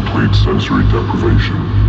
complete sensory deprivation.